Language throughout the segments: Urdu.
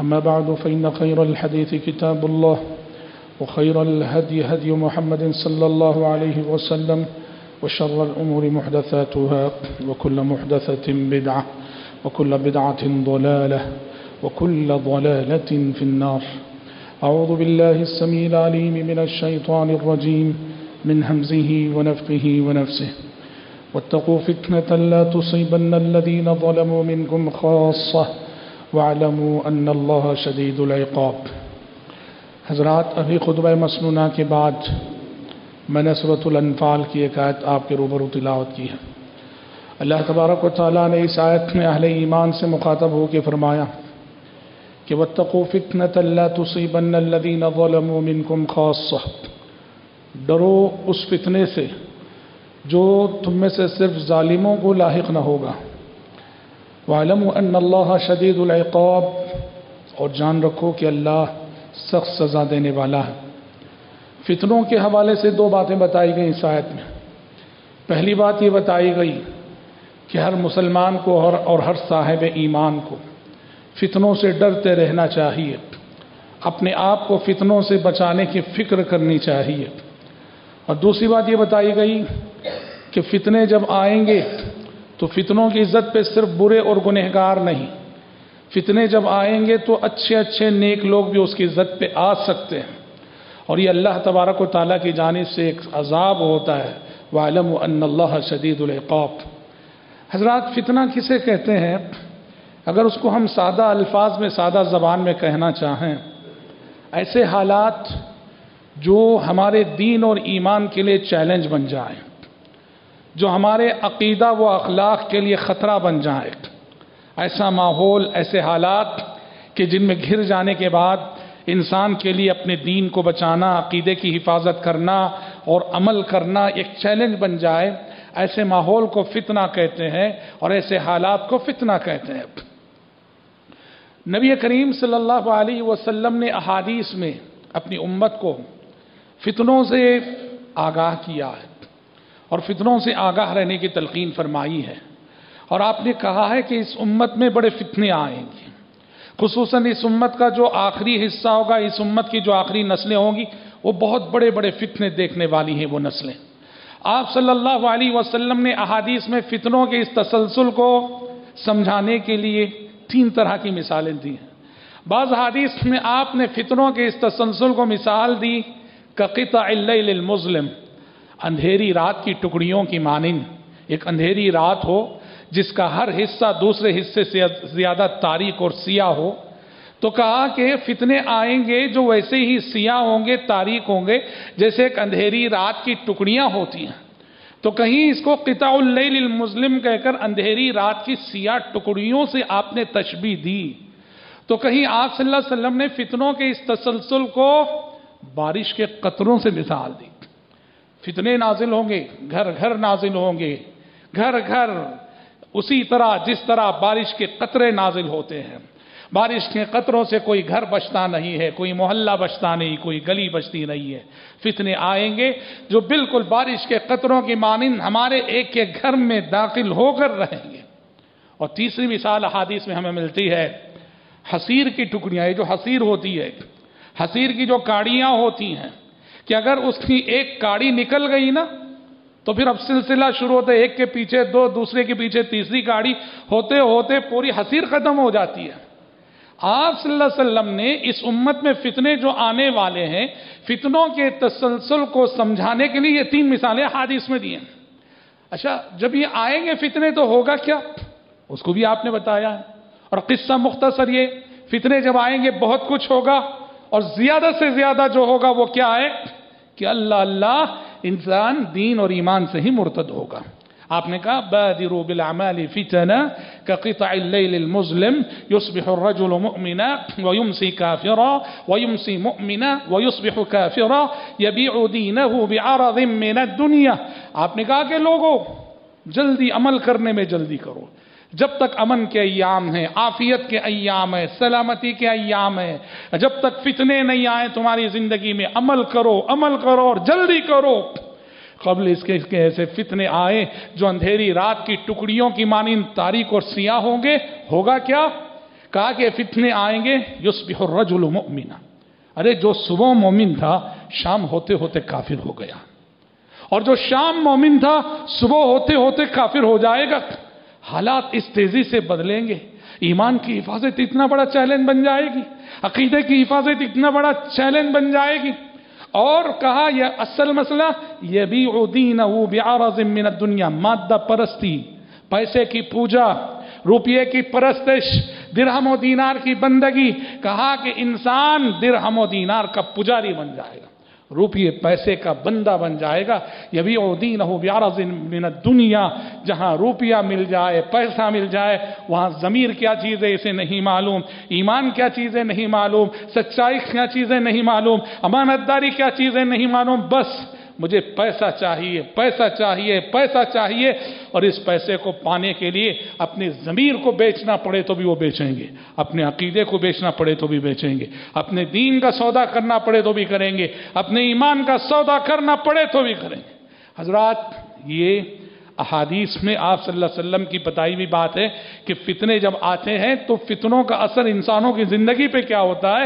أما بعد فإن خير الحديث كتاب الله وخير الهدي هدي محمد صلى الله عليه وسلم وشر الأمور محدثاتها وكل محدثة بدعة وكل بدعة ضلالة وكل ضلالة في النار. أعوذ بالله السميع العليم من الشيطان الرجيم من همزه ونفقه ونفسه. واتقوا فتنة لا تصيبن الذين ظلموا منكم خاصة. واعلموا أن الله شديد العقاب۔ حضرات، ابھی خطبہ مسنونہ کے بعد میں نے صورت الانفال کی ایک آیت آپ کے روبرو تلاوت کی ہے۔ اللہ تبارک و تعالیٰ نے اس آیت میں اہل ایمان سے مخاطب ہو کے فرمایا کہ وَاتَّقُوا فِتْنَةً لَا تُصِيبَنَّ الَّذِينَ ظَلَمُوا مِنْكُمْ خَاصَّةً۔ ڈرو اس فتنے سے جو تم میں سے صرف ظالموں کو لاحق نہ ہوگا۔ وَعَلَمُوا أَنَّ اللَّهَ شَدِيدُ الْعِقَابِ اور جان رکھو کہ اللہ سخت سزا دینے والا ہے۔ فتنوں کے حوالے سے دو باتیں بتائی گئیں اس آیت میں۔ پہلی بات یہ بتائی گئی کہ ہر مسلمان کو اور اور ہر صاحب ایمان کو فتنوں سے ڈرتے رہنا چاہیے۔ اپنے آپ کو فتنوں سے بچانے کی فکر کرنی چاہیے۔ اور دوسری بات یہ بتائی گئی کہ فتنے جب آئیں گے تو فتنوں کی عزت پہ صرف برے اور گنہگار نہیں۔ فتنے جب آئیں گے تو اچھے اچھے نیک لوگ بھی اس کی عزت پہ آ سکتے ہیں۔ اور یہ اللہ تبارک و تعالیٰ کی جانب سے ایک عذاب ہوتا ہے۔ وَعَلَمُ أَنَّ اللَّهَ شَدِيدُ الْعِقَابِ۔ حضرات، فتنہ کسے کہتے ہیں؟ اگر اس کو ہم سادہ الفاظ میں، سادہ زبان میں کہنا چاہیں، ایسے حالات جو ہمارے دین اور ایمان کے لیے چیلنج بن جائیں۔ جو ہمارے عقیدہ و اخلاق کے لیے خطرہ بن جائے ایسا ماحول، ایسے حالات کہ جن میں گھر جانے کے بعد انسان کے لیے اپنے دین کو بچانا، عقیدے کی حفاظت کرنا اور عمل کرنا ایک چیلنج بن جائے، ایسے ماحول کو فتنہ کہتے ہیں اور ایسے حالات کو فتنہ کہتے ہیں۔ نبی کریم صلی اللہ علیہ وسلم نے احادیث میں اپنی امت کو فتنوں سے آگاہ کیا ہے۔ اور فتنوں سے آگاہ رہنے کی تلقین فرمائی ہے۔ اور آپ نے کہا ہے کہ اس امت میں بڑے فتنے آئیں گے۔ خصوصاً اس امت کا جو آخری حصہ ہوگا، اس امت کی جو آخری نسلیں ہوں گی، وہ بہت بڑے بڑے فتنے دیکھنے والی ہیں وہ نسلیں۔ آپ صلی اللہ علیہ وسلم نے احادیث میں فتنوں کے اس تسلسل کو سمجھانے کے لیے تین طرح کی مثالیں دی ہیں۔ بعض حادیث میں آپ نے فتنوں کے اس تسلسل کو مثال دی قطع اللیل المظلم۔ اندھیری رات کی ٹکڑیوں کی مانند۔ ایک اندھیری رات ہو جس کا ہر حصہ دوسرے حصے سے زیادہ تاریخ اور سیاہ ہو۔ تو کہا کہ فتنے آئیں گے جو ویسے ہی سیاہ ہوں گے تاریخ ہوں گے، جیسے ایک اندھیری رات کی ٹکڑیاں ہوتی ہیں۔ تو کہیں اس کو قطع اللیل المسلم کہہ کر اندھیری رات کی سیاہ ٹکڑیوں سے آپ نے تشبیح دی۔ تو کہیں آپ صلی اللہ علیہ وسلم نے فتنوں کے اس تسلسل کو بارش کے قطروں سے مثال دی۔ فتنے نازل ہوں گے، گھر گھر نازل ہوں گے۔ گھر گھر اسی طرح جس طرح بارش کے قطرے نازل ہوتے ہیں۔ بارش کے قطروں سے کوئی گھر بچتا نہیں ہے، کوئی محلہ بچتا نہیں، کوئی گلی بچتی نہیں ہے۔ فتنے آئیں گے جو بالکل بارش کے قطروں کی مانند ہمارے ایک ایک گھر میں داخل ہو کر رہیں گے۔ اور تیسری مثال حادث میں ہمیں ملتی ہے حسیر کی ٹکڑیاں، یہ جو حسیر ہوتی ہے حسیر کی جو کاڑیاں ہوتی ہیں کہ اگر اس کی ایک کاڑی نکل گئی نا، تو پھر اب سلسلہ شروع ہوتا ہے، ایک کے پیچھے دو، دوسرے کے پیچھے تیسری گاڑی ہوتے ہوتے پوری حسیر ختم ہو جاتی ہے۔ آپ صلی اللہ علیہ وسلم نے اس امت میں فتنے جو آنے والے ہیں، فتنوں کے تسلسل کو سمجھانے کے لیے یہ تین مثالیں حادث میں دی ہیں۔ اچھا جب یہ آئیں گے فتنے تو ہوگا کیا؟ اس کو بھی آپ نے بتایا ہے۔ اور قصہ مختصر یہ، فتنے جب آئیں گے بہت کچھ ہوگا۔ اور زیادہ سے زیادہ جو ہوگا وہ کیا ہے؟ کہ اللہ اللہ انسان دین اور ایمان سے ہی مرتد ہوگا۔ آپ نے کہا، بادروا بالعمال فتنا كقطع الليل المظلم يصبح الرجل مؤمنا ويمسي كافرا ويمسي مؤمنا ويصبح كافرا يبيع دينه بعرض من الدنيا۔ آپ نے کہا کہ لوگوں جلدی عمل کرنے میں جلدی کرو۔ جب تک امن کے ایام ہیں آفیت کے ایام ہیں، سلامتی کے ایام ہیں، جب تک فتنے نہیں آئے تمہاری زندگی میں، عمل کرو عمل کرو اور جلدی کرو۔ قبل اس کے ایسے فتنے آئے جو اندھیری رات کی ٹکڑیوں کی مانند تاریخ اور سیاہ ہوں گے، ہوگا کیا؟ کہا کہ فتنے آئیں گے یسبح الرجل مؤمنا۔ ارے، جو صبح مومن تھا، شام ہوتے ہوتے کافر ہو گیا۔ اور جو شام مومن تھا، صبح ہوتے ہوتے کافر ہو جائے گا۔ حالات اس تیزی سے بدلیں گے۔ ایمان کی حفاظت اتنا بڑا چیلنج بن جائے گی۔ عقیدے کی حفاظت اتنا بڑا چیلنج بن جائے گی۔ اور کہا یہ اصل مسئلہ یہ بھی دین من الدنیا، مادہ پرستی، پیسے کی پوجا، روپیے کی پرستش، درہم و دینار کی بندگی۔ کہا کہ انسان درہم و دینار کا پجاری بن جائے گا۔ روپیے پیسے کا بندہ بن جائے گا۔ یہ بھی دین ہو من دنیا جہاں روپیہ مل جائے، پیسہ مل جائے، وہاں ضمیر کیا چیز ہے اسے نہیں معلوم، ایمان کیا چیزیں نہیں معلوم، سچائی کیا چیزیں نہیں معلوم امانت داری کیا چیزیں نہیں معلوم، بس مجھے پیسہ چاہیے پیسہ چاہیے پیسہ چاہیے۔ اور اس پیسے کو پانے کے لیے اپنی ضمیر کو بیچنا پڑے تو بھی وہ بیچیں گے۔ اپنے عقیدے کو بیچنا پڑے تو بھی بیچیں گے۔ اپنے دین کا سودا کرنا پڑے تو بھی کریں گے۔ اپنے ایمان کا سودا کرنا پڑے تو بھی کریں گے۔ حضرات، یہ احادیث میں آپ صلی اللہ علیہ وسلم کی بتائی بھی بات ہے کہ فتنے جب آتے ہیں تو فتنوں کا اثر انسانوں کی زندگی پہ کیا ہوتا ہے؟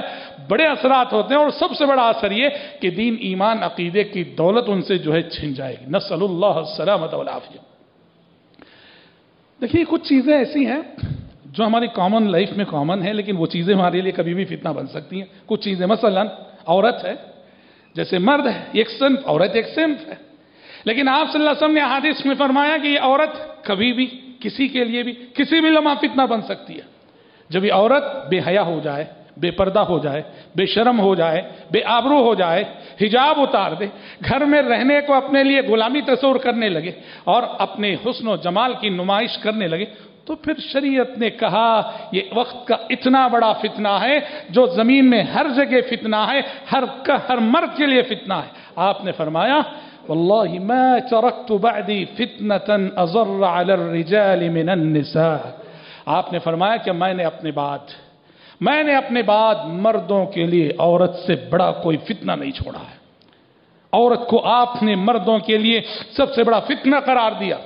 بڑے اثرات ہوتے ہیں اور سب سے بڑا اثر یہ کہ دین، ایمان، عقیدے کی دولت ان سے جو ہے چھن جائے گی۔ نسل اللہ السلامت والعافیہ۔ دیکھیے، کچھ چیزیں ایسی ہیں جو ہماری کامن لائف میں کامن ہیں، لیکن وہ چیزیں ہمارے لیے کبھی بھی فتنہ بن سکتی ہیں۔ کچھ چیزیں، مثلا عورت ہے، جیسے مرد ہے، ایک سنف عورت ایک سنف ہے۔ لیکن آپ صلی اللہ علیہ وسلم نے حادث میں فرمایا کہ یہ عورت کبھی بھی کسی کے لیے بھی کسی بھی لمحہ فتنہ بن سکتی ہے۔ جب یہ عورت بے حیا ہو جائے، بے پردہ ہو جائے، بے شرم ہو جائے، بے آبرو ہو جائے، حجاب اتار دے، گھر میں رہنے کو اپنے لیے غلامی تصور کرنے لگے اور اپنے حسن و جمال کی نمائش کرنے لگے، تو پھر شریعت نے کہا، یہ وقت کا اتنا بڑا فتنہ ہے جو زمین میں ہر جگہ فتنہ ہے، ہر ہر مرد کے لیے فتنہ ہے۔ آپ نے فرمایا والله ما تركت بعدي فتنة أضر على الرجال من النساء. آپ نے فرمایا کہ میں نے اپنے بعد میں نے اپنے بعد مردوں کے لیے عورت سے بڑا کوئی فتنہ نہیں چھوڑا ہے۔ عورت کو آپ نے مردوں کے لیے سب سے بڑا فتنہ قرار دیا۔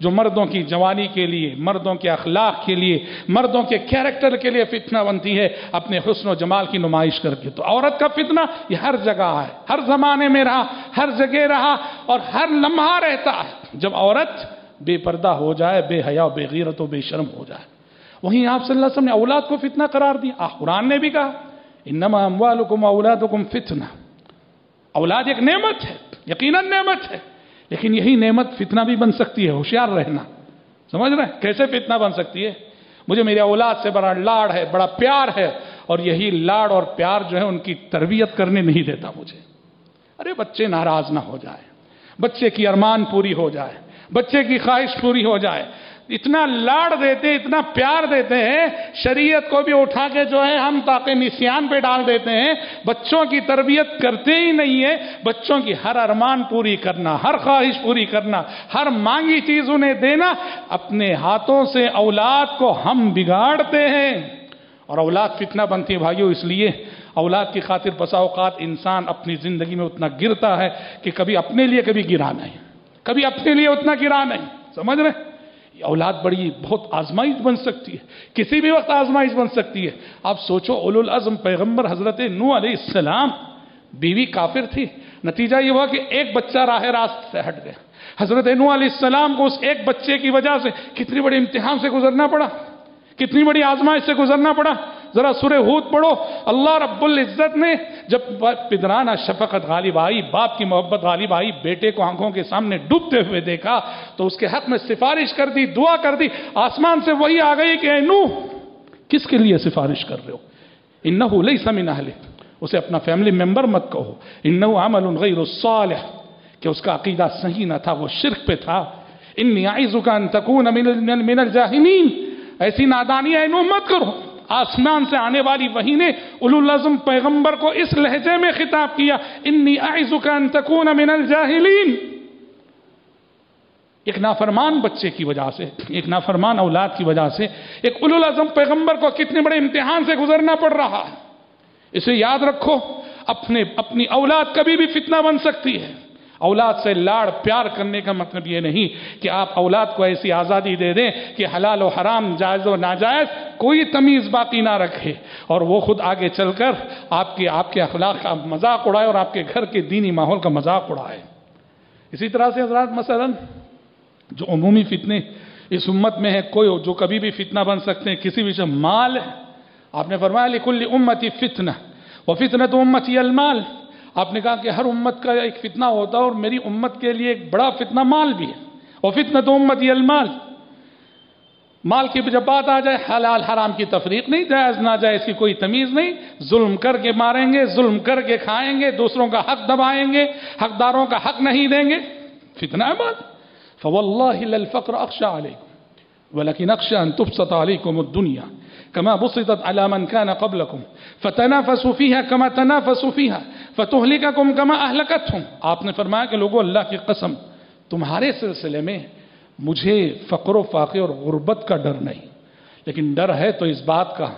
جو مردوں کی جوانی کے لیے، مردوں کے اخلاق کے لیے، مردوں کے کیریکٹر کے لیے فتنہ بنتی ہے، اپنے حسن و جمال کی نمائش کر کے۔ تو عورت کا فتنہ یہ ہر جگہ ہے، ہر زمانے میں رہا، ہر جگہ رہا اور ہر لمحہ رہتا ہے۔ جب عورت بے پردہ ہو جائے، بے حیا بے غیرت و بے شرم ہو جائے۔ وہیں آپ صلی اللہ علیہ وسلم نے اولاد کو فتنہ قرار دیا۔ قرآن نے بھی کہا، انما اموالکم اولادکم فتنہ۔ اولاد ایک نعمت ہے، یقیناً نعمت ہے۔ لیکن یہی نعمت فتنہ بھی بن سکتی ہے، ہوشیار رہنا۔ سمجھ رہے ہیں؟ کیسے فتنہ بن سکتی ہے؟ مجھے میرے اولاد سے بڑا لاڑ ہے، بڑا پیار ہے، اور یہی لاڑ اور پیار جو ہے ان کی تربیت کرنے نہیں دیتا مجھے۔ ارے بچے ناراض نہ ہو جائے بچے کی ارمان پوری ہو جائے، بچے کی خواہش پوری ہو جائے۔ اتنا لاڑ دیتے اتنا پیار دیتے ہیں، شریعت کو بھی اٹھا کے جو ہے ہم تاکہ نسیان پہ ڈال دیتے ہیں۔ بچوں کی تربیت کرتے ہی نہیں ہے بچوں کی ہر ارمان پوری کرنا، ہر خواہش پوری کرنا، ہر مانگی چیز انہیں دینا۔ اپنے ہاتھوں سے اولاد کو ہم بگاڑتے ہیں۔ اور اولاد فتنہ بنتی ہے بھائیو، اس لیے اولاد کی خاطر بسا اوقات انسان اپنی زندگی میں اتنا گرتا ہے کہ کبھی اپنے لیے کبھی گرا نہیں، کبھی اپنے لیے اتنا گرا نہیں۔ سمجھ رہے اولاد بڑی بہت آزمائش بن سکتی ہے، کسی بھی وقت آزمائش بن سکتی ہے۔ آپ سوچو، اولو العظم پیغمبر حضرت نو علیہ السلام بیوی کافر تھی۔ نتیجہ یہ ہوا کہ ایک بچہ راہ راست سے ہٹ گیا۔ حضرت نو علیہ السلام کو اس ایک بچے کی وجہ سے کتنی بڑی امتحان سے گزرنا پڑا، کتنی بڑی آزمائش سے گزرنا پڑا۔ ذرا سورہ ہود پڑھو۔ اللہ رب العزت نے جب پدرانہ شفقت غالب آئی، باپ کی محبت غالب آئی، بیٹے کو آنکھوں کے سامنے ڈوبتے ہوئے دیکھا، تو اس کے حق میں سفارش کر دی، دعا کر دی۔ آسمان سے وہی آ گئی کہ اے نوح، کس کے لیے سفارش کر رہے ہو؟ انہو لیس من اہلک اسے اپنا فیملی ممبر مت کہو۔ انہو عمل غیر الصالح۔ کہ اس کا عقیدہ صحیح نہ تھا، وہ شرک پہ تھا۔ انی اعیزک ان تکون من من ایسی نادانی اے نوح مت کرو۔ آسمان سے آنے والی وحی نے اولو العظم پیغمبر کو اس لہجے میں خطاب کیا، انی اعیزک ان تکون من الجاہلین. ایک نافرمان بچے کی وجہ سے، ایک نافرمان اولاد کی وجہ سے ایک اولو العظم پیغمبر کو کتنے بڑے امتحان سے گزرنا پڑ رہا۔ ہے اسے یاد رکھو، اپنے، اپنی اولاد کبھی بھی فتنہ بن سکتی ہے۔ اولاد سے لاڑ پیار کرنے کا مطلب یہ نہیں کہ آپ اولاد کو ایسی آزادی دے دیں کہ حلال و حرام، جائز و ناجائز کوئی تمیز باقی نہ رکھے۔ اور وہ خود آگے چل کر آپ کے آپ کے اخلاق کا مذاق اڑائے اور آپ کے گھر کے دینی ماحول کا مذاق اڑائے۔ اسی طرح سے حضرات مثلا جو عمومی فتنے اس امت میں ہے کوئی جو کبھی بھی فتنہ بن سکتے ہیں، کسی بھی مال آپ نے فرمایا لکل امتی فتنہ وہ فتنہ تو امتی المال۔ آپ نے کہا کہ ہر امت کا ایک فتنہ ہوتا ہے اور میری امت کے لیے ایک بڑا فتنہ مال بھی ہے۔ وہ فتنہ تو امتی المال۔ مال کی جب بات آ جائے، حلال حرام کی تفریق نہیں، جائز نہ جائے، اس کی کوئی تمیز نہیں۔ ظلم کر کے ماریں گے، ظلم کر کے کھائیں گے، دوسروں کا حق دبائیں گے، حقداروں کا حق نہیں دیں گے۔ فتنہ ہے مال۔ فوالله للفقر أخشى عليكم ولكن أخشى أن تبسط عليكم الدنيا كما بسطت على من كان قبلكم. فتنافسوا فيها كما تنافسوا فيها. فتهلككم كما أهلكتهم. آپ نے فرمایا کہ لوگوں اللہ کی قسم تمہارے سلسلے میں مجھے فقر و فاقے اور غربت کا ڈر نہیں. لیکن ڈر ہے تو اس بات کا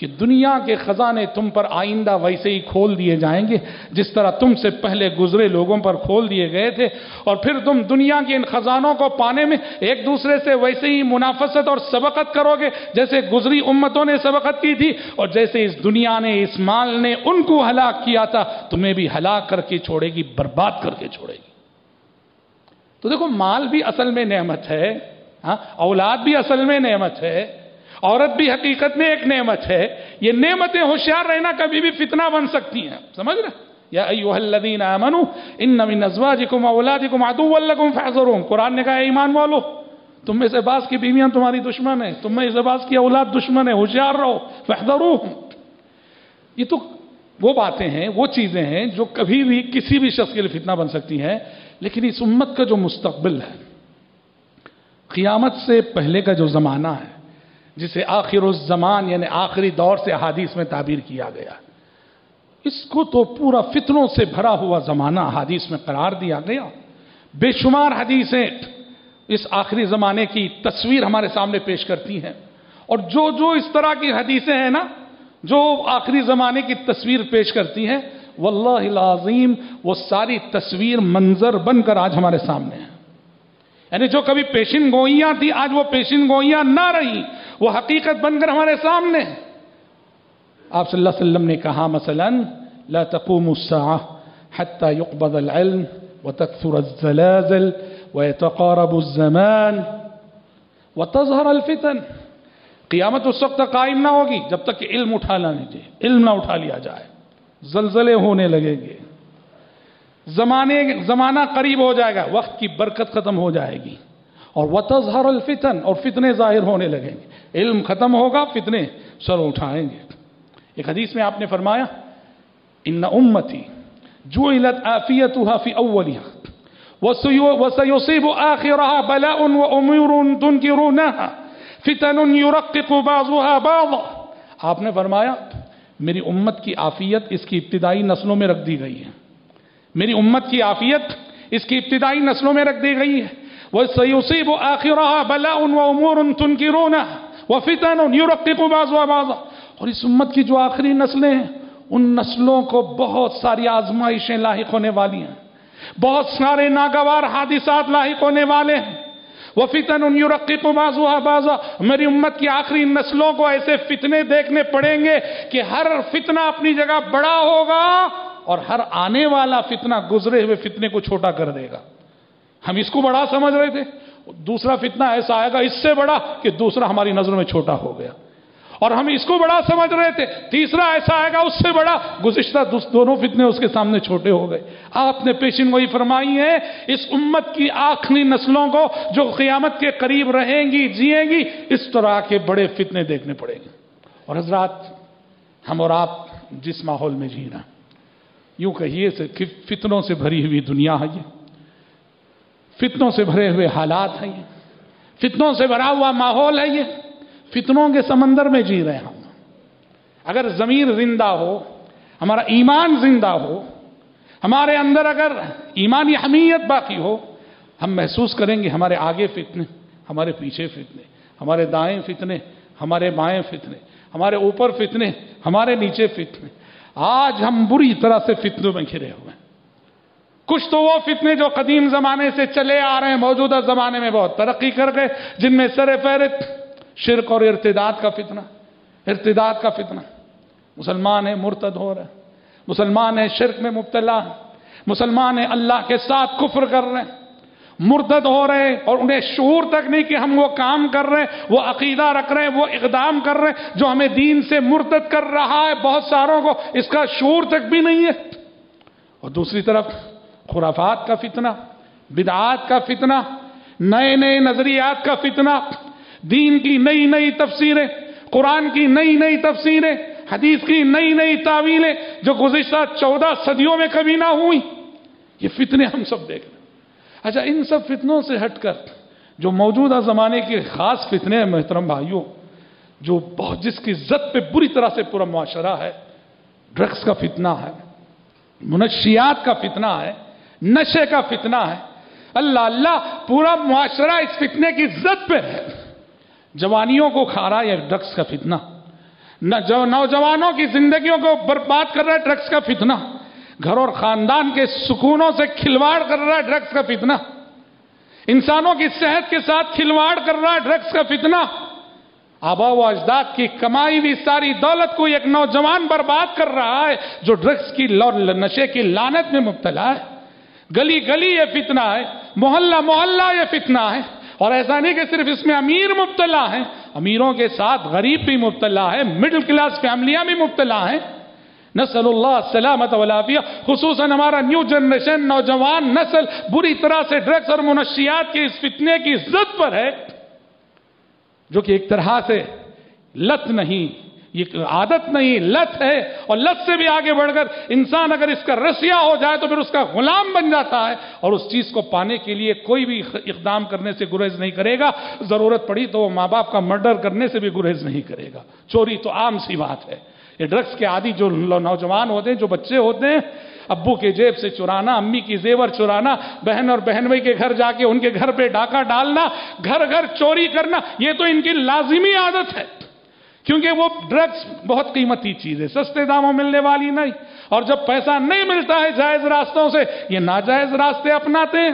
کہ دنیا کے خزانے تم پر آئندہ ویسے ہی کھول دیے جائیں گے، جس طرح تم سے پہلے گزرے لوگوں پر کھول دیے گئے تھے، اور پھر تم دنیا کے ان خزانوں کو پانے میں ایک دوسرے سے ویسے ہی منافست اور سبقت کرو گے، جیسے گزری امتوں نے سبقت کی تھی، اور جیسے اس دنیا نے، اس مال نے ان کو ہلاک کیا تھا، تمہیں بھی ہلاک کر کے چھوڑے گی، برباد کر کے چھوڑے گی۔ تو دیکھو، مال بھی اصل میں نعمت ہے ہاں اولاد بھی اصل میں نعمت ہے عورت بھی حقیقت میں ایک نعمت ہے۔ یہ نعمتیں ہوشیار رہنا کبھی بھی فتنہ بن سکتی ہیں۔ سمجھ رہے؟ یا ایوہ الذین آمنوا ان من ازواجکم اولادکم عدو لکم فحذرون قرآن نے کہا، اے ایمان والو، تم میں سے باز کی بیویاں تمہاری دشمن ہیں، تم میں سے باز کی اولاد دشمن ہے ہوشیار رہو فحذروہم یہ تو وہ باتیں ہیں، وہ چیزیں ہیں جو کبھی بھی کسی بھی شخص کے لیے فتنہ بن سکتی ہیں۔ لیکن اس امت کا جو مستقبل ہے، قیامت سے پہلے کا جو زمانہ ہے جسے آخر الزمان یعنی آخری دور سے احادیث میں تعبیر کیا گیا۔ اس کو تو پورا فتنوں سے بھرا ہوا زمانہ حادیث میں قرار دیا گیا۔ بے شمار حدیثیں اس آخری زمانے کی تصویر ہمارے سامنے پیش کرتی ہیں۔ اور جو جو اس طرح کی حدیثیں ہیں نا، جو آخری زمانے کی تصویر پیش کرتی ہیں، واللہ العظیم، وہ ساری تصویر منظر بن کر آج ہمارے سامنے ہیں۔ یعنی جو کبھی پیشن گوئیاں تھی آج وہ پیشن گوئیاں نہ رہی بن کر ہمارے سامنے آپ صلی اللہ علیہ وسلم نے کہا مثلا لا تقوم الساعة حتى يقبض العلم وتكثر الزلازل ويتقارب الزمان وتظهر الفتن قیامت اس وقت تک قائم نہ ہوگی جب تک کہ علم اٹھا لانے چاہیے علم نہ اٹھا لیا جائے زلزلے ہونے لگیں گے زمانے زمانہ قریب ہو جائے گا وقت کی برکت ختم ہو جائے گی اور وتظہر الفتن اور فتنے ظاہر ہونے لگیں گے علم ختم ہوگا فتنے سر اٹھائیں گے ایک حدیث میں آپ نے فرمایا ان امتی جعلت آفیتها في اولها وسيصيب آخرها بلاء وأمور تنكرونها فتن يرقق بعضها بعضا آپ نے فرمایا میری امت کی آفیت اس کی ابتدائی نسلوں میں رکھ دی گئی ہے میری امت کی آفیت اس کی ابتدائی نسلوں میں رکھ دی گئی ہے وَسَيُصِيبُ آخِرَهَا بَلَاءٌ وَأُمُورٌ تُنْكِرُونَ وَفِتَنٌ يُرَقِّقُ بَعْضُهَا اور اس امت کی جو آخری نسلیں ہیں، ان نسلوں کو بہت ساری آزمائشیں لاحق ہونے والی ہیں۔ بہت سارے ناگوار حادثات لاحق ہونے والے ہیں۔ وَفِتَنٌ يُرَقِّقُ بَعْضُهَا بَعْضًا۔ میری امت کی آخری نسلوں کو ایسے فتنے دیکھنے پڑیں گے کہ ہر فتنہ اپنی جگہ بڑا ہوگا اور ہر آنے والا فتنہ گزرے ہوئے فتنے کو چھوٹا کر دے گا۔ ہم اس کو بڑا سمجھ رہے تھے۔ دوسرا فتنہ ایسا آئے گا اس سے بڑا کہ دوسرا ہماری نظر میں چھوٹا ہو گیا۔ اور ہم اس کو بڑا سمجھ رہے تھے۔ تیسرا ایسا آئے گا اس سے بڑا گزشتہ دونوں فتنے اس کے سامنے چھوٹے ہو گئے۔ آپ نے پیشن گوئی فرمائی ہے اس امت کی آخری نسلوں کو جو قیامت کے قریب رہیں گی جیئیں گی، اس طرح کے بڑے فتنے دیکھنے پڑیں گے۔ اور حضرات، ہم اور آپ جس ماحول میں جی رہے یوں کہیے فتنوں سے بھری ہوئی دنیا ہے یہ۔ فتنوں سے بھرے ہوئے حالات ہیں یہ۔ فتنوں سے بھرا ہوا ماحول ہے یہ۔ فتنوں کے سمندر میں جی رہے ہم۔ اگر ضمیر زندہ ہو، ہمارا ایمان زندہ ہو، ہمارے اندر اگر ایمانی حمیت باقی ہو، ہم محسوس کریں گے ہمارے آگے فتنے، ہمارے پیچھے فتنے، ہمارے دائیں فتنے، ہمارے بائیں فتنے، ہمارے اوپر فتنے، ہمارے نیچے فتنے۔ آج ہم بری طرح سے فتنوں میں گھرے ہوئے ہیں۔ کچھ تو وہ فتنے جو قدیم زمانے سے چلے آ رہے ہیں، موجودہ زمانے میں بہت ترقی کر گئے، جن میں سر فہرت شرک اور ارتداد کا فتنہ، ارتداد کا فتنہ۔ مسلمان ہے مرتد ہو رہے ہیں۔ مسلمان ہے شرک میں مبتلا مسلمان ہے اللہ کے ساتھ کفر کر رہے ہیں۔ مرتد ہو رہے ہیں اور انہیں شعور تک نہیں کہ ہم وہ کام کر رہے ہیں، وہ عقیدہ رکھ رہے ہیں، وہ اقدام کر رہے ہیں، جو ہمیں دین سے مرتد کر رہا ہے۔ بہت ساروں کو اس کا شعور تک بھی نہیں ہے۔ اور دوسری طرف خرافات کا فتنہ، بدعات کا فتنہ، نئے نئے نظریات کا فتنہ، دین کی نئی نئی تفسیریں، قرآن کی نئی نئی تفسیریں، حدیث کی نئی نئی تعویلیں جو گزشتہ چودہ صدیوں میں کبھی نہ ہوئی یہ فتنے ہم سب دیکھ رہے ہیں۔ اچھا ان سب فتنوں سے ہٹ کر جو موجودہ زمانے کے خاص فتنے ہیں محترم بھائیوں، جو بہت جس کی عزت پہ بری طرح سے پورا معاشرہ ہے ڈرگس کا فتنہ ہے، منشیات کا فتنہ ہے نشے کا فتنہ ہے۔ اللہ اللہ، پورا معاشرہ اس فتنے کی عزت پہ ہے۔ جوانیوں کو کھا رہا ہے ڈرگس کا فتنہ۔ نوجوانوں کی زندگیوں کو برباد کر رہا ہے ڈرگس کا فتنہ۔ گھر اور خاندان کے سکونوں سے کھلواڑ کر رہا ہے ڈرگس کا فتنہ۔ انسانوں کی صحت کے ساتھ کھلواڑ کر رہا ہے ڈرگس کا فتنہ۔ آبا و اجداد کی کمائی ہوئی ساری دولت کو ایک نوجوان برباد کر رہا ہے، جو ڈرگس کی نشے کی لانت میں مبتلا ہے۔ گلی گلی یہ فتنہ ہے، محلہ محلہ یہ فتنہ ہے۔ اور ایسا نہیں کہ صرف اس میں امیر مبتلا ہیں، امیروں کے ساتھ غریب بھی مبتلا ہے مڈل کلاس فیملیاں بھی مبتلا ہیں۔ نسل اللہ سلامت والعافیہ خصوصاً ہمارا نیو جنریشن نوجوان نسل بری طرح سے ڈرگس اور منشیات کے اس فتنے کی عزت پر ہے، جو کہ ایک طرح سے لت نہیں یہ عادت نہیں، لت ہے اور لت سے بھی آگے بڑھ کر انسان اگر اس کا رسیہ ہو جائے تو پھر اس کا غلام بن جاتا ہے اور اس چیز کو پانے کے لیے کوئی بھی اقدام کرنے سے گریز نہیں کرے گا۔ ضرورت پڑی تو وہ ماں باپ کا مرڈر کرنے سے بھی گریز نہیں کرے گا۔ چوری تو عام سی بات ہے۔ یہ ڈرگس کے عادی جو نوجوان ہوتے ہیں، جو بچے ہوتے ہیں، ابو کے جیب سے چرانا، امی کی زیور چرانا، بہن اور بہن کے گھر جا کے ان کے گھر پہ ڈاکہ ڈالنا، گھر گھر چوری کرنا، یہ تو ان کی لازمی عادت ہے۔ کیونکہ وہ ڈرگس بہت قیمتی چیز ہے، سستے داموں ملنے والی نہیں۔ اور جب پیسہ نہیں ملتا ہے جائز راستوں سے، یہ ناجائز راستے اپناتے ہیں۔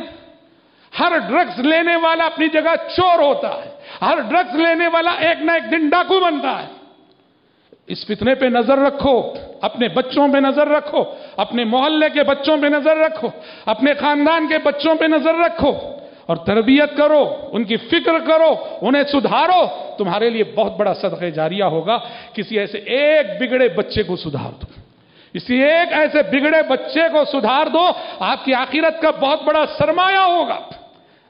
ہر ڈرگس لینے والا اپنی جگہ چور ہوتا ہے۔ ہر ڈرگس لینے والا ایک نہ ایک دن ڈاکو بنتا ہے۔ اس فتنے پہ نظر رکھو، اپنے بچوں پہ نظر رکھو، اپنے محلے کے بچوں پہ نظر رکھو، اپنے خاندان کے بچوں پہ نظر رکھو۔ اور تربیت کرو، ان کی فکر کرو، انہیں سدھارو، تمہارے لیے بہت بڑا صدقہ جاریہ ہوگا۔ کسی ایسے ایک بگڑے بچے کو سدھار دو۔ اسی ایک ایسے بگڑے بچے کو سدھار دو، آپ کی آخرت کا بہت بڑا سرمایہ ہوگا۔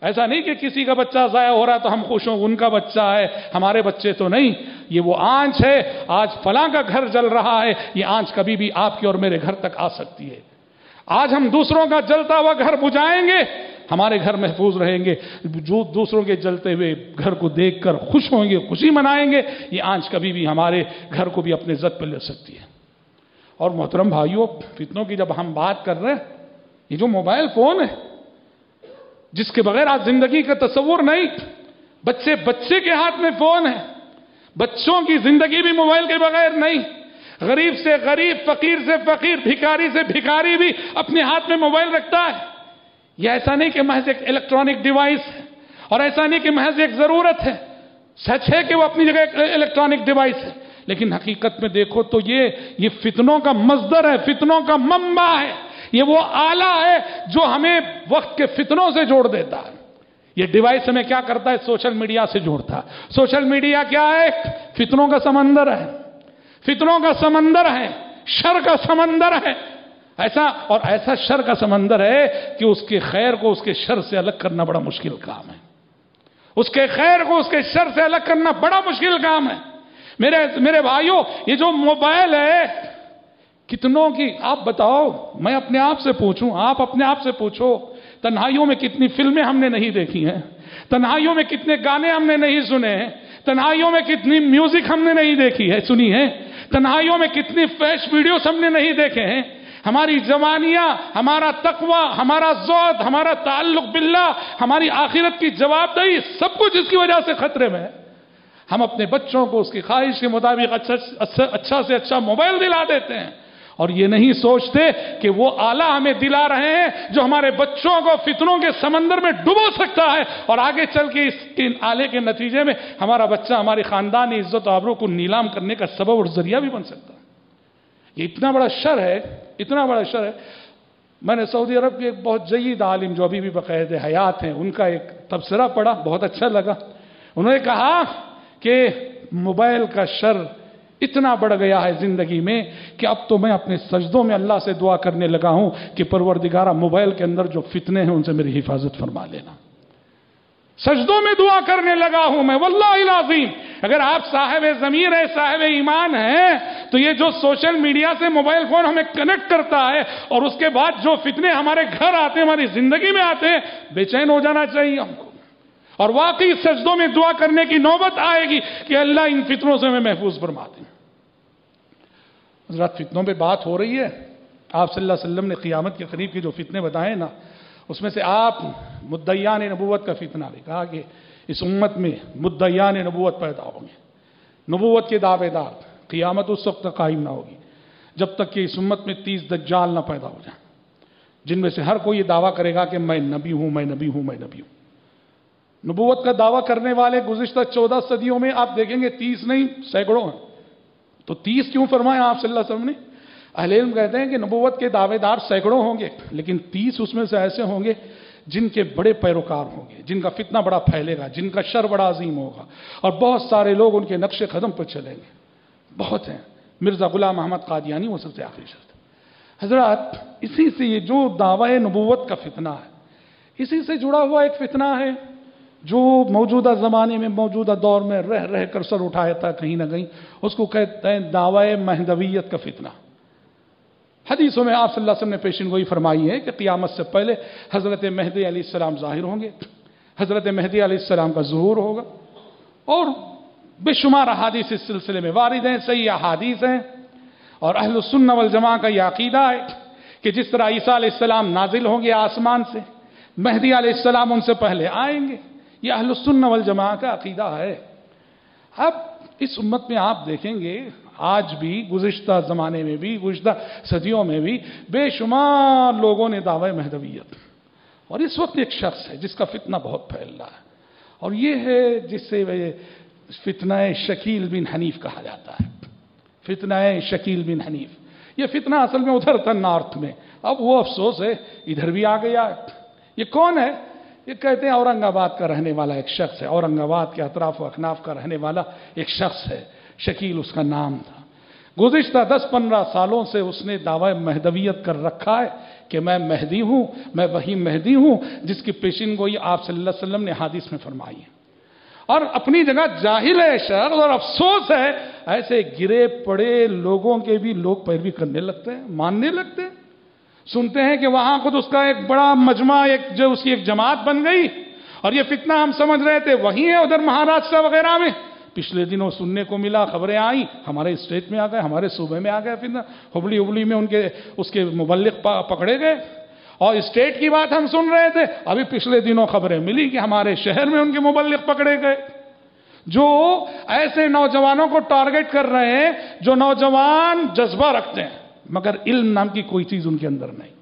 ایسا نہیں کہ کسی کا بچہ ضائع ہو رہا ہے تو ہم خوش ہوں، ان کا بچہ ہے، ہمارے بچے تو نہیں۔ یہ وہ آنچ ہے، آج فلاں کا گھر جل رہا ہے، یہ آنچ کبھی بھی آپ کی اور میرے گھر تک آ سکتی ہے۔ آج ہم دوسروں کا جلتا ہوا گھر بجائیں گے ہمارے گھر محفوظ رہیں گے، جو دوسروں کے جلتے ہوئے گھر کو دیکھ کر خوش ہوں گے، خوشی منائیں گے، یہ آنچ کبھی بھی ہمارے گھر کو بھی اپنے زد پہ لے سکتی ہے۔ اور محترم بھائیوں، فتنوں کی جب ہم بات کر رہے ہیں، یہ جو موبائل فون ہے، جس کے بغیر آج زندگی کا تصور نہیں، بچے بچے کے ہاتھ میں فون ہے، بچوں کی زندگی بھی موبائل کے بغیر نہیں، غریب سے غریب، فقیر سے فقیر، بھکاری سے بھکاری بھی اپنے ہاتھ میں موبائل رکھتا ہے۔ یہ ایسا نہیں کہ محض ایک الیکٹرانک ڈیوائس ہے اور ایسا نہیں کہ محض ایک ضرورت ہے۔ سچ ہے کہ وہ اپنی جگہ الیکٹرانک ڈیوائس ہے، لیکن حقیقت میں دیکھو تو یہ یہ فتنوں کا مزدر ہے، فتنوں کا ممبا ہے۔ یہ وہ آلہ ہے جو ہمیں وقت کے فتنوں سے جوڑ دیتا ہے۔ یہ ڈیوائس ہمیں کیا کرتا ہے؟ سوشل میڈیا سے جوڑتا ہے۔ سوشل میڈیا کیا ہے؟ فتنوں کا سمندر ہے۔ فتنوں کا سمندر ہے، شر کا سمندر ہے۔ ایسا اور ایسا شر کا سمندر ہے کہ اس کے خیر کو اس کے شر سے الگ کرنا بڑا مشکل کام ہے۔ اس کے خیر کو اس کے شر سے الگ کرنا بڑا مشکل کام ہے۔ میرے میرے بھائیوں، یہ جو موبائل ہے، کتنوں کی، آپ بتاؤ، میں اپنے آپ سے پوچھوں، آپ اپنے آپ سے پوچھو، تنہائیوں میں کتنی فلمیں ہم نے نہیں دیکھی ہیں؟ تنہائیوں میں کتنے گانے ہم نے نہیں سنے ہیں؟ تنہائیوں میں کتنی میوزک ہم نے نہیں دیکھی ہے، سنی ہے؟ تنہائیوں میں کتنی فیش ویڈیوز ہم نے نہیں دیکھے ہیں؟ ہماری جوانیاں ہمارا تقوی ہمارا زود ہمارا تعلق باللہ ہماری آخرت کی جواب دہی سب کچھ اس کی وجہ سے خطرے میں ہے۔ ہم اپنے بچوں کو اس کی خواہش کے مطابق اچھا, اچھا, اچھا سے اچھا موبائل دلا دیتے ہیں۔ اور یہ نہیں سوچتے کہ وہ آلہ ہمیں دلا رہے ہیں جو ہمارے بچوں کو فتنوں کے سمندر میں ڈبو سکتا ہے۔ اور آگے چل کے اس آلے کے نتیجے میں ہمارا بچہ ہماری خاندانی عزت و آبروں کو نیلام کرنے کا سبب اور ذریعہ بھی بن سکتا ہے۔ یہ اتنا بڑا شر ہے اتنا بڑا شر ہے۔ میں نے سعودی عرب کے ایک بہت جید عالم جو ابھی بھی بقید حیات ہیں، ان کا ایک تبصرہ پڑھا، بہت اچھا لگا۔ انہوں نے کہا کہ موبائل کا شر اتنا بڑھ گیا ہے زندگی میں کہ اب تو میں اپنے سجدوں میں اللہ سے دعا کرنے لگا ہوں کہ پروردگارہ موبائل کے اندر جو فتنے ہیں، ان سے میری حفاظت فرما لینا۔ سجدوں میں دعا کرنے لگا ہوں میں، واللہ العظیم۔ اگر آپ صاحب ضمیر ہیں، صاحب ایمان ہیں، تو یہ جو سوشل میڈیا سے موبائل فون ہمیں کنیکٹ کرتا ہے، اور اس کے بعد جو فتنے ہمارے گھر آتے ہیں، ہماری زندگی میں آتے ہیں، بے چین ہو جانا چاہیے ہم کو۔ اور واقعی سجدوں میں دعا کرنے کی نوبت آئے گی کہ اللہ ان فتنوں سے ہمیں محفوظ فرما دیں حضرات، فتنوں پہ بات ہو رہی ہے۔ آپ صلی اللہ علیہ وسلم نے قیامت کے قریب کی جو فتنے بتائے نا اس میں سے آپ مدعیان نبوت کا فتنہ بھی کہا کہ اس امت میں مدعیان نبوت پیدا ہوں گے۔ نبوت کے دعوے دار قیامت اس وقت تک قائم نہ ہوگی، جب تک کہ اس امت میں تیس دجال نہ پیدا ہو جائیں۔ جن میں سے ہر کوئی یہ دعویٰ کرے گا کہ میں نبی ہوں، میں نبی ہوں، میں نبی ہوں۔ نبوت کا دعویٰ کرنے والے گزشتہ چودہ صدیوں میں آپ دیکھیں گے تیس نہیں، سینکڑوں ہیں۔ تو تیس کیوں فرمائے آپ صلی اللہ علیہ وسلم نے؟ اہل علم کہتے ہیں کہ نبوت کے دعوے دار سینکڑوں ہوں گے، لیکن تیس اس میں سے ایسے ہوں گے جن کے بڑے پیروکار ہوں گے، جن کا فتنہ بڑا پھیلے گا، جن کا شر بڑا عظیم ہوگا، اور بہت سارے لوگ ان کے نقش قدم پر چلیں گے۔ بہت ہیں۔ مرزا غلام محمد قادیانی وہ سب سے آخری شخص حضرات، اسی سے یہ جو دعوی نبوت کا فتنہ ہے، اسی سے جڑا ہوا ایک فتنہ ہے جو موجودہ زمانے میں، موجودہ دور میں رہ رہ کر سر اٹھایا تھا کہیں نہ کہیں، اس کو کہتے ہیں دعوی مہدویت کا فتنہ۔ حدیثوں میں آپ صلی اللہ علیہ وسلم نے پیشن گوئی فرمائی ہے کہ قیامت سے پہلے حضرت مہدی علیہ السلام ظاہر ہوں گے، حضرت مہدی علیہ السلام کا ظہور ہوگا، اور بے شمار احادیث اس سلسلے میں وارد ہیں، صحیح احادیث ہیں، اور اہل السنہ والجماع کا یہ عقیدہ ہے کہ جس طرح عیسیٰ علیہ السلام نازل ہوں گے آسمان سے، مہدی علیہ السلام ان سے پہلے آئیں گے، یہ اہل السنہ والجماع کا عقیدہ ہے۔ اب اس امت میں آپ دیکھیں گے آج بھی، گزشتہ زمانے میں بھی، گزشتہ صدیوں میں بھی بے شمار لوگوں نے دعوی مہدویت۔ اور اس وقت ایک شخص ہے جس کا فتنہ بہت پھیل رہا ہے۔ اور یہ ہے جس سے فتنہ شکیل بن حنیف کہا جاتا ہے۔ فتنہ شکیل بن حنیف۔ یہ فتنہ اصل میں ادھر تھا نارتھ میں۔ اب وہ افسوس ہے، ادھر بھی آ گیا۔ یہ کون ہے؟ یہ کہتے ہیں اورنگ آباد کا رہنے والا ایک شخص ہے۔ اورنگ آباد کے اطراف و اکناف کا رہنے والا ایک شخص ہے۔ شکیل اس کا نام تھا۔ گزشتہ دس پندرہ سالوں سے اس نے دعوی مہدویت کر رکھا ہے کہ میں مہدی ہوں، میں وہی مہدی ہوں جس کی پیشن گوئی آپ صلی اللہ علیہ وسلم نے حادث میں فرمائی ہے۔ اور اپنی جگہ جاہل ہے شخص اور افسوس ہے، ایسے گرے پڑے لوگوں کے بھی لوگ پیروی کرنے لگتے ہیں، ماننے لگتے ہیں۔ سنتے ہیں کہ وہاں خود اس کا ایک بڑا مجمع، ایک جو اس کی ایک جماعت بن گئی۔ اور یہ فتنہ ہم سمجھ رہے تھے وہی ہے ادھر مہاراشٹر وغیرہ میں۔ پچھلے دنوں سننے کو ملا، خبریں آئیں، ہمارے اسٹیٹ میں آ گئے، ہمارے صوبے میں آ گئے فتنہ ہبلی ہبلی میں ان کے، اس کے مبلغ پکڑے گئے۔ اور اسٹیٹ کی بات ہم سن رہے تھے، ابھی پچھلے دنوں خبریں ملی کہ ہمارے شہر میں ان کے مبلغ پکڑے گئے۔ جو ایسے نوجوانوں کو ٹارگٹ کر رہے ہیں، جو نوجوان جذبہ رکھتے ہیں، مگر علم نام کی کوئی چیز ان کے اندر نہیں۔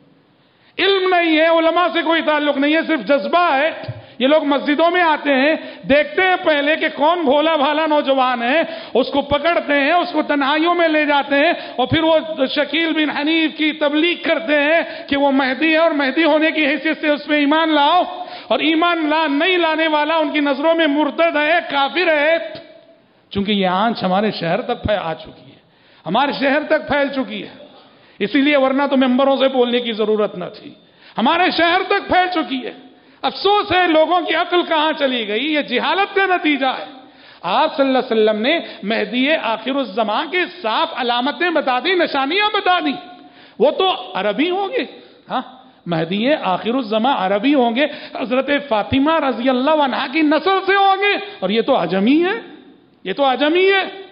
علم نہیں ہے، علماء سے کوئی تعلق نہیں ہے، صرف جذبہ ہے۔ یہ لوگ مسجدوں میں آتے ہیں، دیکھتے ہیں پہلے کہ کون بھولا بھالا نوجوان ہے، اس کو پکڑتے ہیں، اس کو تنہائیوں میں لے جاتے ہیں اور پھر وہ شکیل بن حنیف کی تبلیغ کرتے ہیں کہ وہ مہدی ہے اور مہدی ہونے کی حیثیت سے اس پہ ایمان لاؤ۔ اور ایمان لا، نہیں لانے والا ان کی نظروں میں مرتد ہے، کافر ہے۔ چونکہ یہ آنچ ہمارے شہر تک آ چکی ہے۔ ہمارے شہر تک پھیل چکی ہے۔ اسی لیے ورنہ تو ممبروں سے بولنے کی ضرورت نہ تھی۔ ہمارے شہر تک پھیل چکی ہے۔ افسوس ہے لوگوں کی عقل کہاں چلی گئی؟ یہ جہالت کا نتیجہ ہے۔ آپ صلی اللہ علیہ وسلم نے مہدی آخر الزمان کے صاف علامتیں بتا دی نشانیاں بتا دی وہ تو عربی ہوں گے۔ ہاں مہدی آخر الزمان عربی ہوں گے۔ حضرت فاطمہ رضی اللہ عنہ کی نسل سے ہوں گے۔ اور یہ تو عجمی ہے۔ یہ تو عجمی ہے۔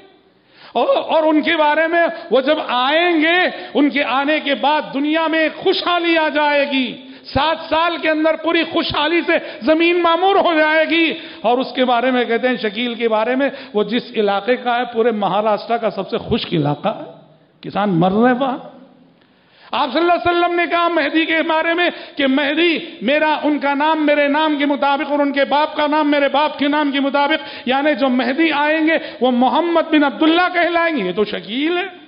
اور ان کے بارے میں وہ جب آئیں گے، ان کے آنے کے بعد دنیا میں خوشحالی آ جائے گی۔ سات سال کے اندر پوری خوشحالی سے زمین معمور ہو جائے گی۔ اور اس کے بارے میں کہتے ہیں، شکیل کے بارے میں، وہ جس علاقے کا ہے، پورے مہاراشٹر کا سب سے خشک علاقہ ہے۔ کسان مر رہے وہاں۔ آپ صلی اللہ علیہ وسلم نے کہا مہدی کے بارے میں کہ مہدی میرا، ان کا نام میرے نام کے مطابق اور ان کے باپ کا نام میرے باپ کے نام کے مطابق یعنی جو مہدی آئیں گے، وہ محمد بن عبداللہ کہلائیں گے۔ یہ تو شکیل ہے۔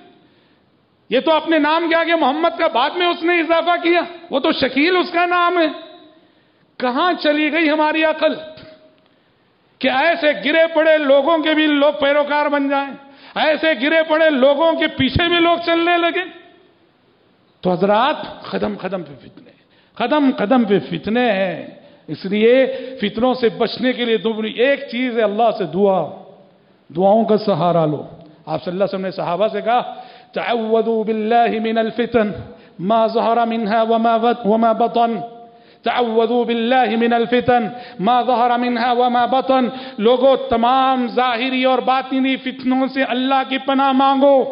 یہ تو اپنے نام کے آگے محمد کا بعد میں اس نے اضافہ کیا، وہ تو شکیل اس کا نام ہے۔ کہاں چلی گئی ہماری عقل؟ کہ ایسے گرے پڑے لوگوں کے بھی لوگ پیروکار بن جائیں، ایسے گرے پڑے لوگوں کے پیچھے بھی لوگ چلنے لگے تو حضرات، قدم قدم پہ فتنے، قدم قدم پہ فتنے ہیں۔ اس لیے فتنوں سے بچنے کے لیے دوبری ایک چیز ہے، اللہ سے دعا۔ دعاؤں کا سہارا لو۔ آپ صلی اللہ علیہ وسلم نے صحابہ سے کہا تعوذوا باللہ من الفتن ما ظہر منها وما, وما بطن. تعوذوا باللہ من الفتن ما ظہر منها وما بطن. لوگو تمام ظاہری اور باطنی فتنوں سے اللہ کی پناہ مانگو۔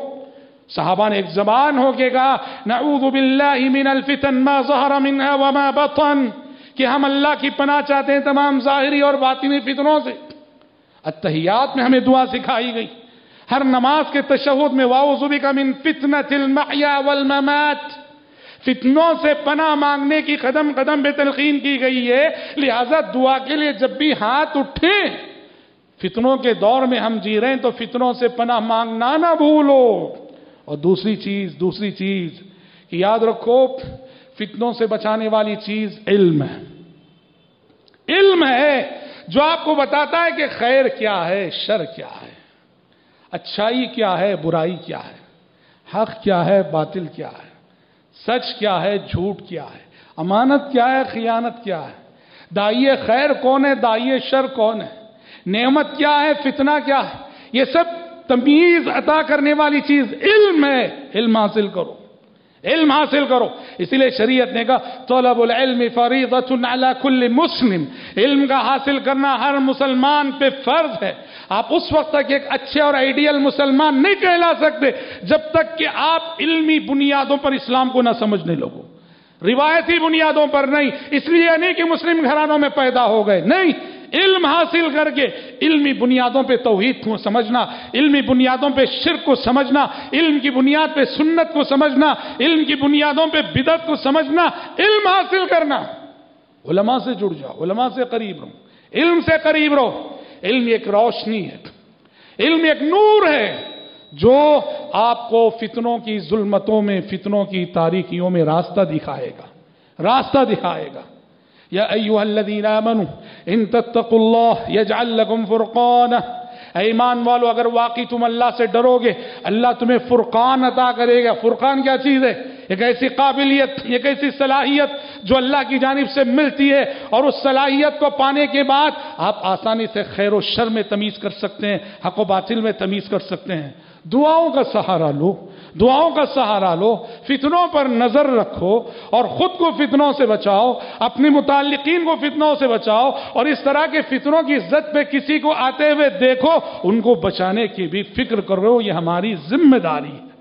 صحابہ نے ایک زبان ہو کے کہا نعوذ باللہ من الفتن ما ظہر منها وما بطن۔ کہ ہم اللہ کی پناہ چاہتے ہیں تمام ظاہری اور باطنی فتنوں سے۔ اتحیات میں ہمیں دعا سکھائی گئی۔ ہر نماز کے تشہد میں واؤذ بک من فتنة المحیا والممات۔ فتنوں سے پناہ مانگنے کی قدم قدم بے تلقین کی گئی ہے۔ لہذا دعا کے لیے جب بھی ہاتھ اٹھیں، فتنوں کے دور میں ہم جی رہے ہیں تو فتنوں سے پناہ مانگنا نہ بھولو۔ اور دوسری چیز دوسری چیز کہ یاد رکھو، فتنوں سے بچانے والی چیز علم ہے۔ علم ہے جو آپ کو بتاتا ہے کہ خیر کیا ہے، شر کیا ہے۔ اچھائی کیا ہے، برائی کیا ہے؟ حق کیا ہے، باطل کیا ہے؟ سچ کیا ہے، جھوٹ کیا ہے؟ امانت کیا ہے، خیانت کیا ہے؟ دائی خیر کون ہے، دائی شر کون ہے؟ نعمت کیا ہے، فتنہ کیا ہے؟ یہ سب تمیز عطا کرنے والی چیز علم ہے۔ علم حاصل کرو۔ علم حاصل کرو۔ اسی لیے شریعت نے کہا، طلب العلم فریضت علی کل مسلم۔ علم کا حاصل کرنا ہر مسلمان پہ فرض ہے۔ آپ اس وقت تک ایک اچھے اور آئیڈیل مسلمان نہیں کہلا سکتے، جب تک کہ آپ علمی بنیادوں پر اسلام کو نہ سمجھنے لگو۔ روایتی بنیادوں پر نہیں، اس لیے نہیں کہ مسلم گھرانوں میں پیدا ہو گئے۔ نہیں علم حاصل کر کے علمی بنیادوں پہ توحید کو سمجھنا، علمی بنیادوں پہ شرک کو سمجھنا، علم کی بنیاد پہ سنت کو سمجھنا، علم کی بنیادوں پہ بدت کو سمجھنا، علم حاصل کرنا۔ علماء سے جڑ جاؤ، علماء سے قریب رہو۔ علم سے قریب رہو۔ علم ایک روشنی ہے۔ علم ایک نور ہے جو آپ کو فتنوں کی ظلمتوں میں، فتنوں کی تاریخیوں میں راستہ دکھائے گا۔ راستہ دکھائے گا۔ یا ایوہ الذین آمنوا ان تتقوا اللہ یجعل لکم فرقانہ اے ایمان والو، اگر واقعی تم اللہ سے ڈرو گے اللہ تمہیں فرقان عطا کرے گا. فرقان کیا چیز ہے؟ ایک ایسی قابلیت، ایک ایسی صلاحیت جو اللہ کی جانب سے ملتی ہے اور اس صلاحیت کو پانے کے بعد آپ آسانی سے خیر و شر میں تمیز کر سکتے ہیں، حق و باطل میں تمیز کر سکتے ہیں۔ دعاؤں کا سہارا لو۔ دعاؤں کا سہارا لو، فتنوں پر نظر رکھو اور خود کو فتنوں سے بچاؤ اپنے متعلقین کو فتنوں سے بچاؤ اور اس طرح کے فتنوں کی عزت پہ کسی کو آتے ہوئے دیکھو، ان کو بچانے کی بھی فکر کرو، یہ ہماری ذمہ داری ہے۔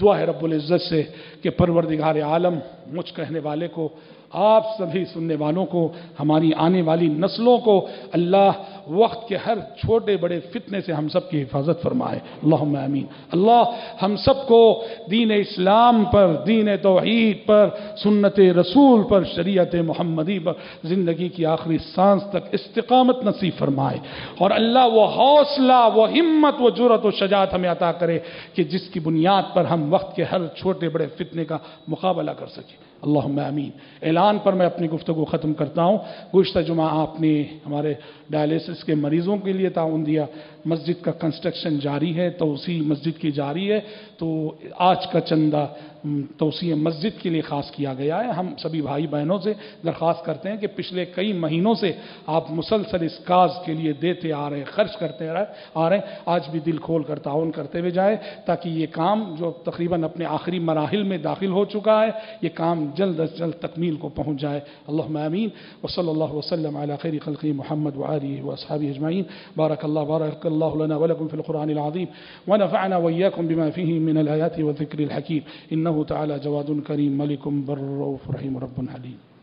دعا ہے رب العزت سے کہ پروردگار عالم، مجھ کہنے والے کو آپ سبھی سننے والوں کو، ہماری آنے والی نسلوں کو اللہ وقت کے ہر چھوٹے بڑے فتنے سے ہم سب کی حفاظت فرمائے۔ اللہم امین اللہ ہم سب کو دین اسلام پر، دین توحید پر، سنت رسول پر، شریعت محمدی پر زندگی کی آخری سانس تک استقامت نصیب فرمائے۔ اور اللہ وہ حوصلہ، وہ ہمت، وہ جرت و شجاعت ہمیں عطا کرے کہ جس کی بنیاد پر ہم وقت کے ہر چھوٹے بڑے فتنے کا مقابلہ کر سکیں۔ اللہم امین اعلان پر میں اپنی گفتگو ختم کرتا ہوں۔ گزشتہ جمعہ آپ نے ہمارے ڈائلیسس کے مریضوں کے لیے تعاون دیا مسجد کا کنسٹرکشن جاری ہے، توسیع مسجد کی جاری ہے۔ تو آج کا چندہ توسیع مسجد کے لیے خاص کیا گیا ہے۔ ہم سبھی بھائی بہنوں سے درخواست کرتے ہیں کہ پچھلے کئی مہینوں سے آپ مسلسل اس کاز کے لیے دیتے آ رہے ہیں، خرچ کرتے آ رہے ہیں آج بھی دل کھول کر تعاون کرتے ہوئے جائے تاکہ یہ کام جو تقریباً اپنے آخری مراحل میں داخل ہو چکا ہے، یہ کام جلد از جلد تکمیل کو پہنچ جائے۔ اللہ امین و صلی اللہ وسلم علی خیر خلقی محمد وعلی و اصحابی اجمعین۔ بارک اللہ بارک اللہ لنا ولکم فی القرآن العظیم۔ ونفعنا وإياكم بما فيه من الآيات والذكر الحكيم إنه تعالى جواد كريم ملك بر رؤوف رحيم رب حليم.